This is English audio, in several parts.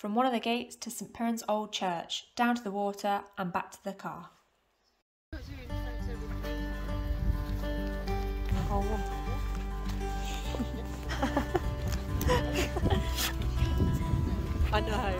from one of the gates to St Piran's Old Church, down to the water and back to the car. I know.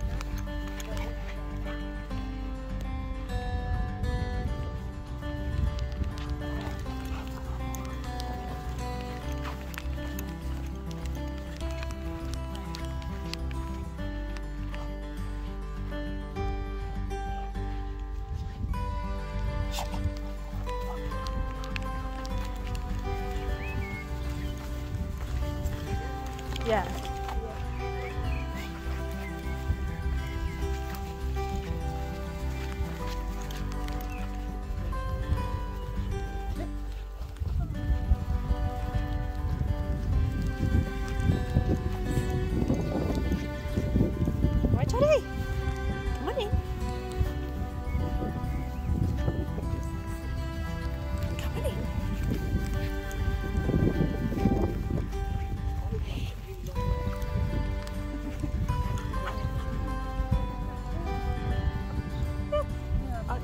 Yeah.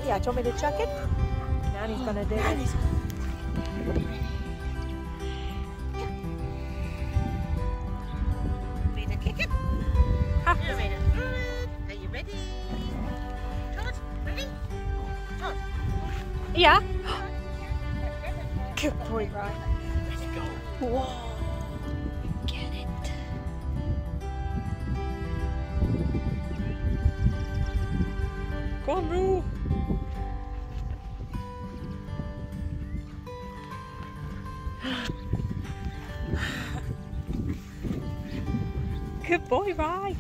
Yeah, do you want me to chuck it? Nanny's gonna do it. Ha. Are you ready? Todd, ready? Todd, Yeah. Good boy, Ryan. let's go. Whoa. Get it. Go on, Roo. Good boy, Rye.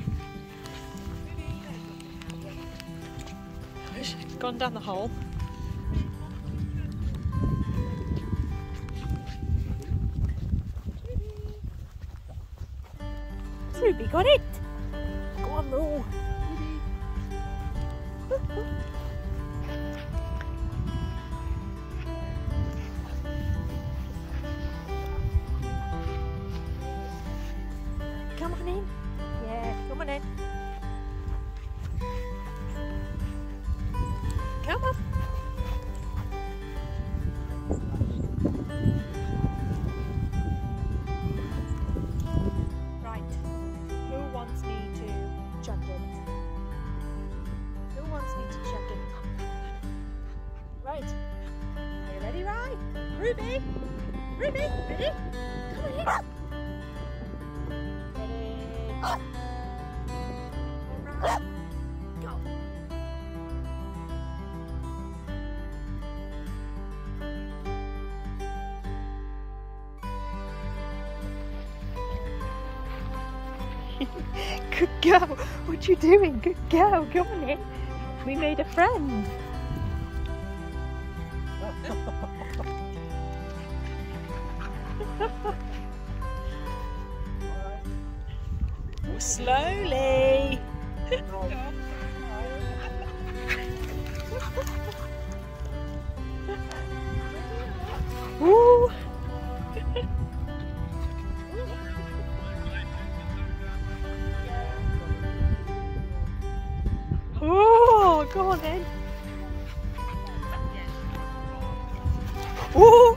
She's gone down the hole. Rubie got it. Go on, Roo. Right. Are you ready, Rye? Rubie? Rubie? Ready? Come on in. Ready? Good girl. What you doing? Good girl. Come on in. We made a friend. Slowly. Woo. Oh, go on then. Ooh.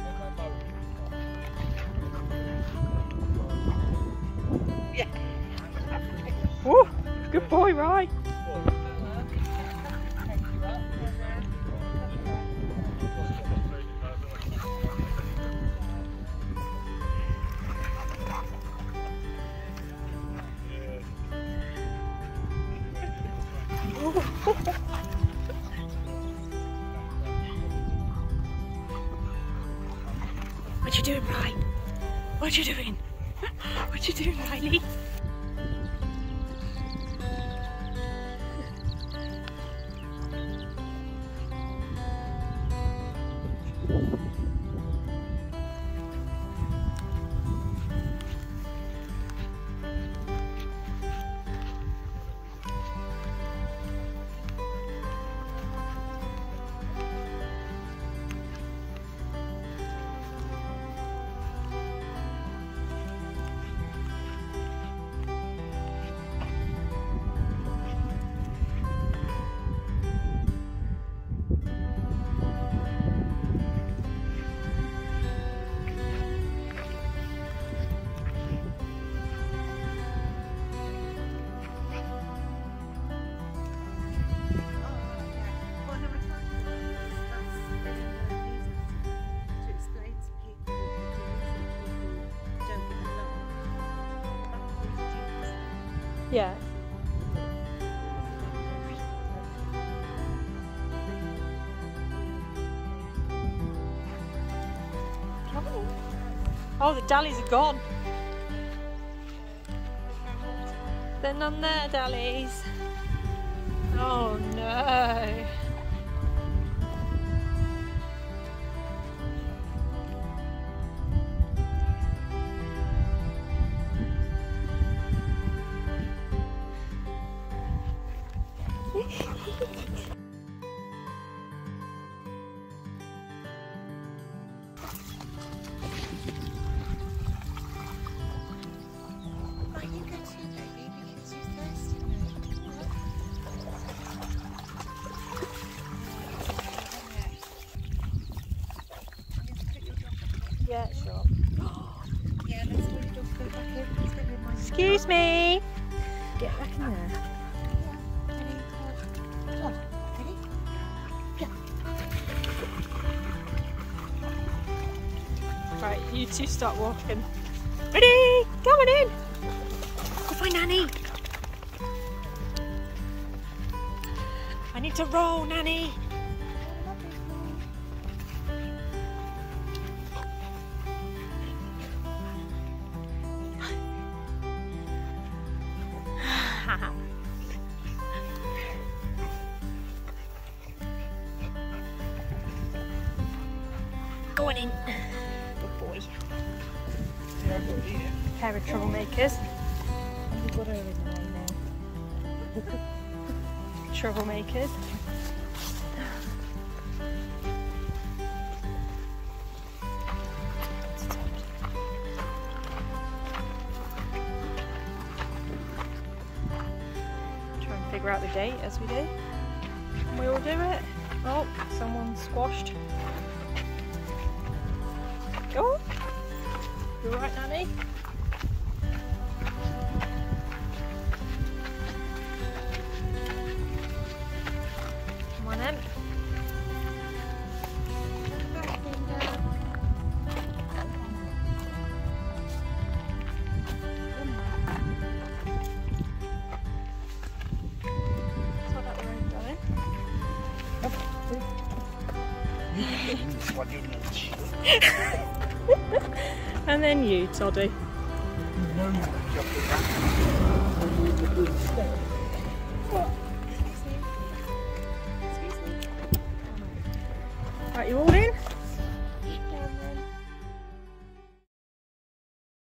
boy, right? What you doing, Riley? What you doing? What you doing, Riley? Yeah. Oh, the dallies are gone. They're none there, dallies. Oh no. You two start walking. Ready? Coming in. Go find Nanny. I need to roll, Nanny. Pair of troublemakers. Troublemakers. Try and figure out the date as we do. We all do it? Oh, someone squashed. Go. You alright, Nanny? Come on in. Sort out your own darling. what you need. And then you, Toddy. Right, you all in?